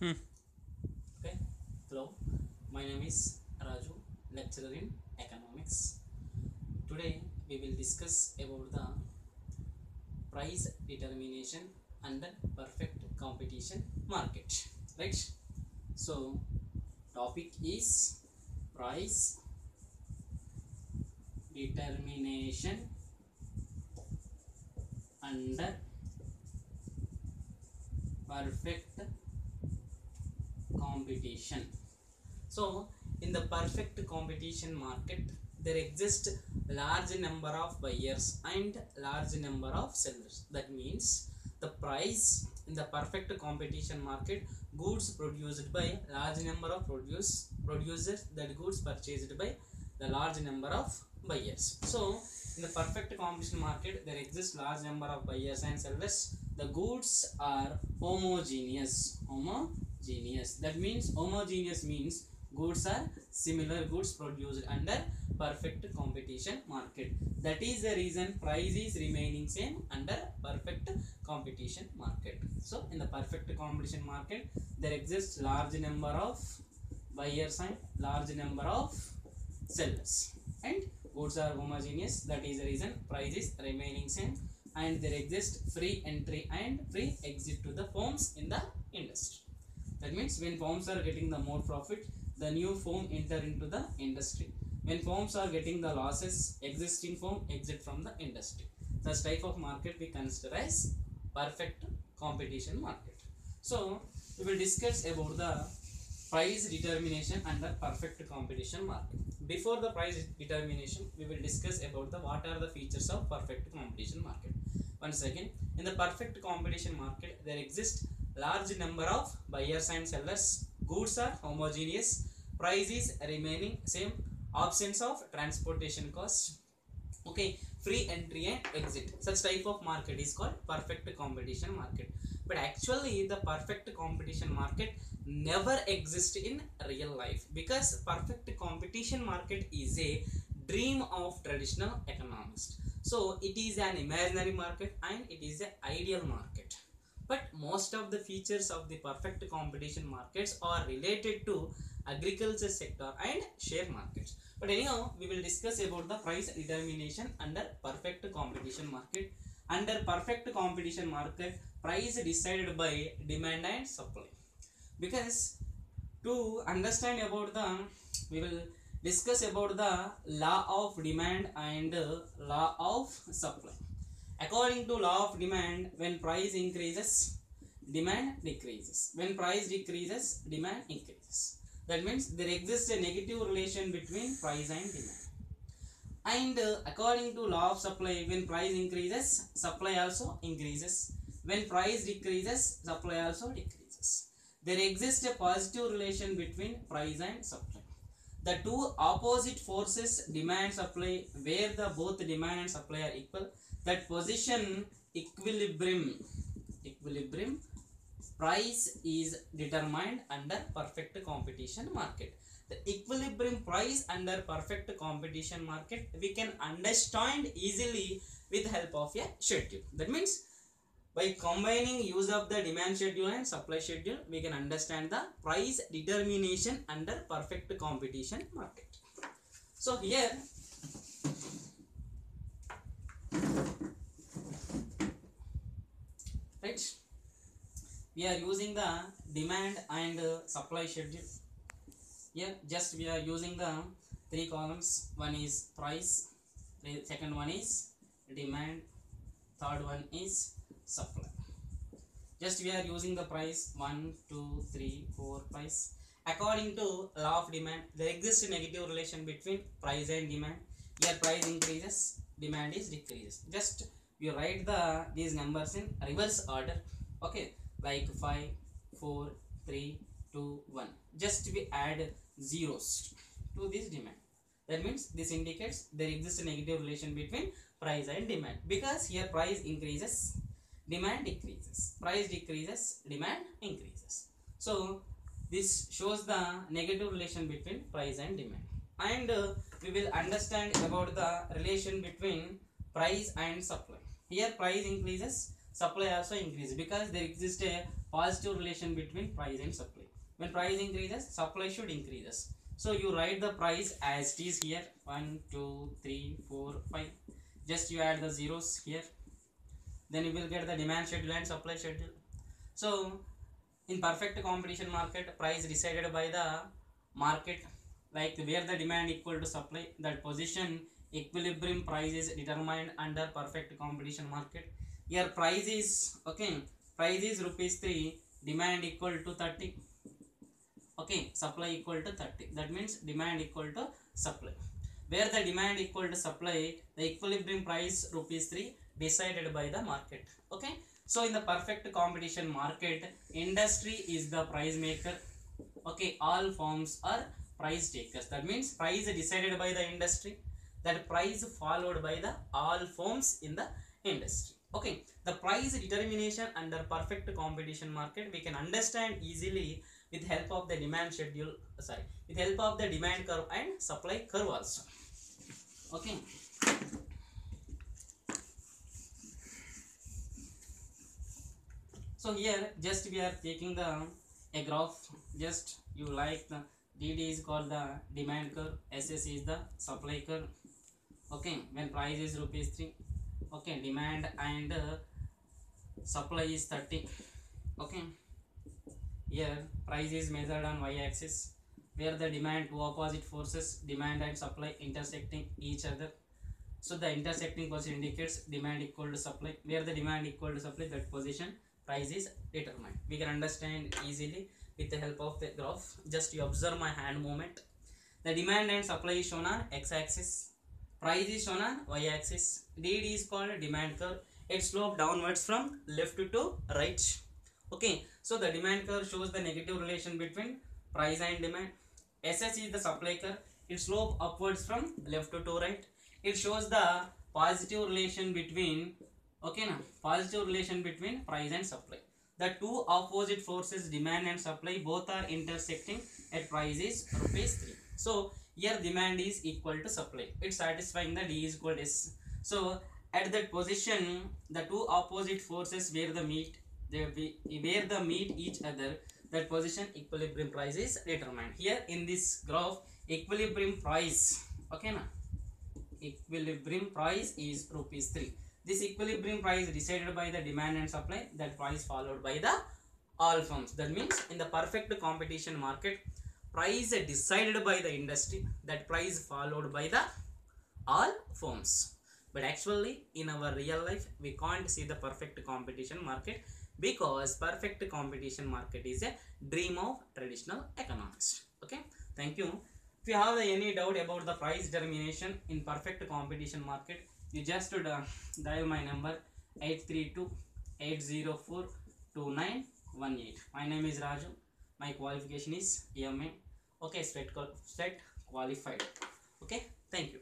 Hmm. Okay. Hello. My name is Raju, lecturer in economics. Today we will discuss about the price determination under perfect competition market. Right. So topic is price determination under perfect competition. So in the perfect competition market there exist large number of buyers and large number of sellers. That means the price in the perfect competition market goods produced by large number of produce producers that goods purchased by the large number of buyers. So in the perfect competition market there exists large number of buyers and sellers. The goods are homogeneous homogeneous that means homogeneous means goods are similar goods produced under perfect competition market. That is the reason price is remaining same under perfect competition market. So in the perfect competition market there exists large number of buyers and large number of sellers. And goods are homogeneous. That is the reason price is remaining same. And there exists free entry and free exit to the firms in the industry that means when firms are getting the more profit the new firm enter into the industry. When firms are getting the losses existing firm exit from the industry. Such type of market we consider as perfect competition market. So we will discuss about the price determination under perfect competition market. Before the price determination we will discuss about the what are the features of perfect competition market. Once again in the perfect competition market there exist large number of buyers and sellers. Goods are homogeneous. Price is remaining same. Absence of transportation cost. Okay free entry and exit. Such type of market is called perfect competition market. But actually the perfect competition market never exist in real life because perfect competition market is a dream of traditional economists so it is an imaginary market and it is an ideal market but most of the features of the perfect competition markets are related to agriculture sector and share markets. But anyhow we will discuss about the price determination under perfect competition market. Under perfect competition market price decided by demand and supply. Because to understand about the we will discuss about the law of demand and law of supply according to law of demand when price increases demand decreases. When price decreases demand increases. That means there exists a negative relation between price and demand. And uh, according to law of supply when price increases supply also increases. When price decreases supply also decreases. There exists a positive relation between price and supply the two opposite forces demand supply where the both demand and supply are equal that position equilibrium equilibrium price is determined under perfect competition market. The equilibrium price under perfect competition market we can understand easily with help of a schedule. That means by combining use of the demand schedule and supply schedule we can understand the price determination under perfect competition market. So here right we are using the demand and supply schedule. Here just we are using the three columns. One is price second one is demand third one is supply. Just we are using the price one two three four price according to law of demand there exists a negative relation between price and demand. Here price increases demand is decreases. Just you write the these numbers in reverse order. Okay like 5 4 3 2 1 just we add zeros to this demand. That means this indicates there exists a negative relation between price and demand. Because here price increases demand decreases price decreases demand increases. So this shows the negative relation between price and demand. And uh, we will understand about the relation between price and supply. Here price increases supply also increases because there exists a positive relation between price and supply. When price increases supply should increases. So you write the price as it is here. 1 2 3 4 5 just you add the zeros here then you will get the demand schedule and supply schedule. So in perfect competition market price decided by the market like where the demand equal to supply that position equilibrium price is determined under perfect competition market. Here price is okay price is rupees 3 demand equal to 30 okay supply equal to 30 that means demand equal to supply. Where the demand equal to supply the equilibrium price rupees 3 decided by the market. Okay? So in the perfect competition market industry is the price maker. Okay? All firms are price takers. That means price decided by the industry that price followed by the all firms in the industry. Okay? The price determination under perfect competition market we can understand easily with help of the demand schedule sorry with help of the demand curve and supply curve also. Okay so here just we are taking the a graph. Just you like the dd is called the demand curve. Ss is the supply curve. Okay when price is rupees 3 okay demand and uh, supply is 30 okay here price is measured on y axis where the demand two opposite forces demand and supply intersecting each other. So the intersecting position indicates demand equal to supply. Where the demand equal to supply that position price is determined. We can understand easily with the help of the graph. Just you observe my hand movement. The demand and supply is shown on x axis price is shown on y axis dd is called demand curve. It slope downwards from left to right. Okay so the demand curve shows the negative relation between price and demand. Ss is the supply curve. It slope upwards from left to right. It shows the positive relation between okay now positive relation between price and supply. The two opposite forces demand and supply both are intersecting at price is rupees 3 so here demand is equal to supply. It's satisfying the d is equal to s. So at that position the two opposite forces where the meet they where the meet each other that position equilibrium price is determined. Here in this graph equilibrium price okay na? Equilibrium price is rupees 3 this equilibrium price decided by the demand and supply that price followed by the all firms. That means in the perfect competition market price decided by the industry that price followed by the all firms. But actually in our real life we can't see the perfect competition market because perfect competition market is a dream of traditional economists okay? Thank you if you have any doubt about the price determination in perfect competition market you just uh, dial my number 832-804-2918 my name is raju. My qualification is M.A. okay state, qual- qualified. Okay thank you